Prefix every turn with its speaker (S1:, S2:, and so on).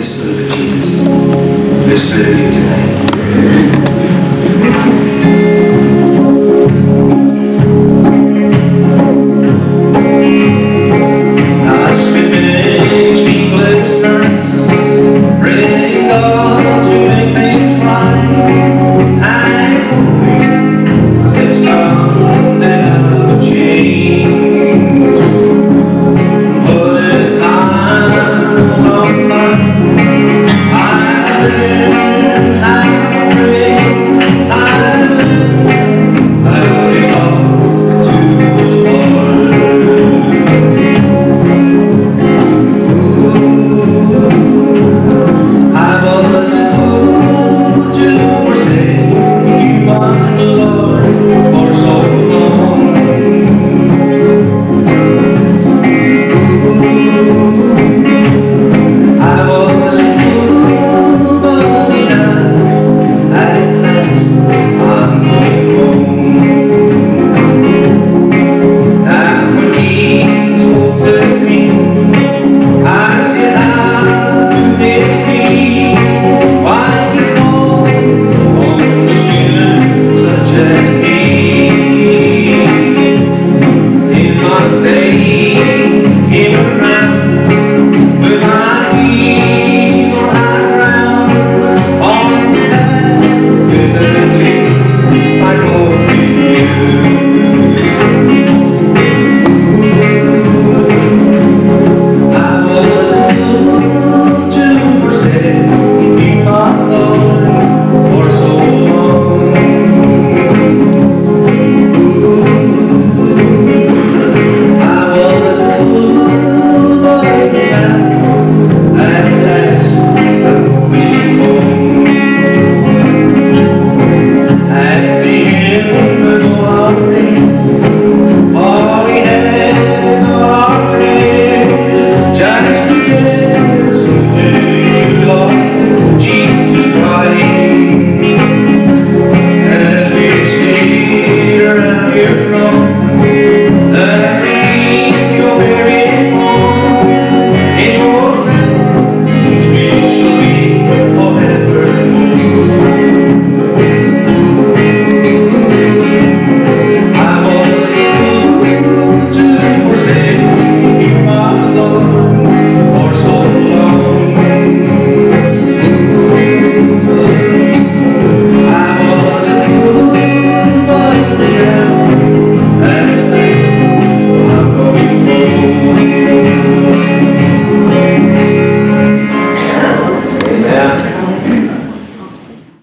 S1: Holy Spirit of Jesus, whisper in you tonight.